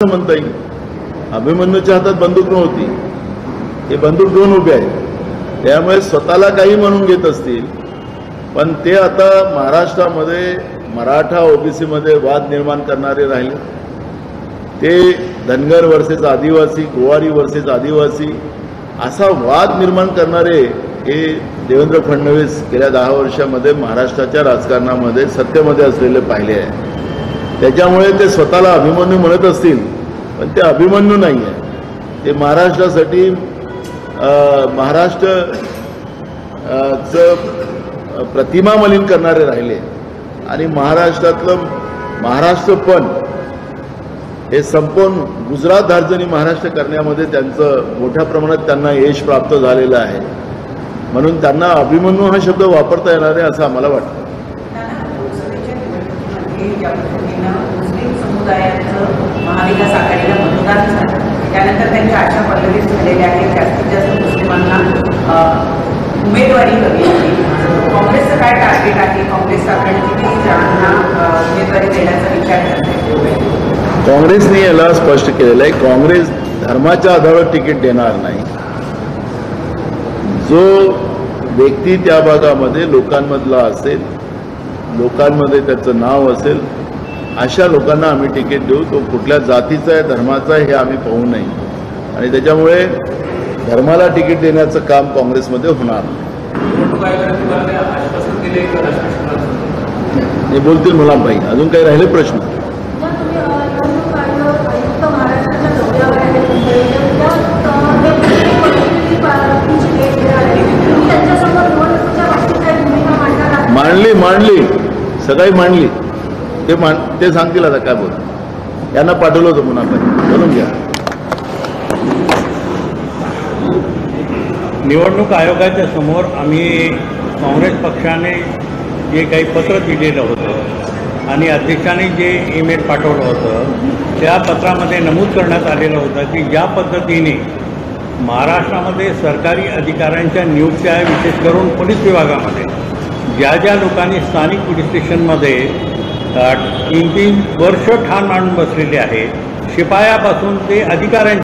म्हणता येईल. अभिमन्यूच्या हातात बंदूक नव्हती. ते बंदूक घेऊन उभे आहेत. त्यामुळे स्वतःला काही म्हणून घेत असतील. पण ते आता महाराष्ट्रामध्ये मराठा ओबीसीमध्ये वाद निर्माण करणारे राहिले. ते धनगर वर्सेस आदिवासी गोवारी वर्सेस आदिवासी असा वाद निर्माण करणारे हे देवेंद्र फडणवीस गेल्या दहा वर्षामध्ये महाराष्ट्राच्या राजकारणामध्ये सत्तेमध्ये असलेले पाहिले आहे त्याच्यामुळे ते स्वतःला अभिमन्यू म्हणत असतील पण ते अभिमन्यू नाही आहे ते महाराष्ट्रासाठी महाराष्ट्र च चं प्रतिमा मलिन करणारे राहिले. आणि महाराष्ट्रातलं महाराष्ट्रपण हे संपवून गुजरात धार्जनी महाराष्ट्र करण्यामध्ये त्यांचं मोठ्या प्रमाणात त्यांना यश प्राप्त झालेलं आहे. म्हणून त्यांना अभिमन्यू हा शब्द वापरता येणार आहे असं आम्हाला वाटतं. निवडणुकीमध्ये पद्धतीनं मुस्लिम समुदायाचं महाविकास आघाडीला मतदान झालं. त्यानंतर त्यांच्या आशा पल्लवीत झालेल्या आहेत जास्तीत जास्त मुस्लिमांना उमेदवारी हवी आहे काँग्रेसचं काय टार्गेट आहे? काँग्रेस आघाडी किती जणांना उमेदवारी देण्याचा विचार करते काँग्रेसने याला स्पष्ट केलेलं आहे काँग्रेस धर्माच्या आधारावर तिकीट देणार नाही. जो व्यक्ती त्या भागामध्ये लोकांमधला असेल लोकांमध्ये त्याचं नाव असेल अशा लोकांना आम्ही तिकीट देऊ. तो कुठल्या जातीचा आहे धर्माचा आहे हे आम्ही पाहू नये आणि त्याच्यामुळे धर्माला तिकीट देण्याचं काम काँग्रेसमध्ये होणार. नाही. हे बोलतील मुलांबाई अजून काही राहिले प्रश्न? मांडली मांडली. सगळी मांडली. ते मान ते सांगतील आता काय बोल. यांना पाठवलं होतं पुन्हा आपण. बोलून घ्या. निवडणूक आयोगाच्या समोर आम्ही काँग्रेस पक्षाने जे काही पत्र दिलेलं होतं आणि अध्यक्षाने जे ईमेल पाठवलं होतं त्या पत्रामध्ये नमूद करण्यात आलेलं होतं की ज्या पद्धतीने महाराष्ट्रामध्ये सरकारी अधिकाऱ्यांच्या नियुक्त्या विशेष करून पोलीस विभागामध्ये ज्या ज्या लोकांनी स्थानिक पोलीस स्टेशनमध्ये तीन तीन वर्ष ठाण मांडून बसलेले आहेत शिपायापासून ते अधिकाऱ्यांच्या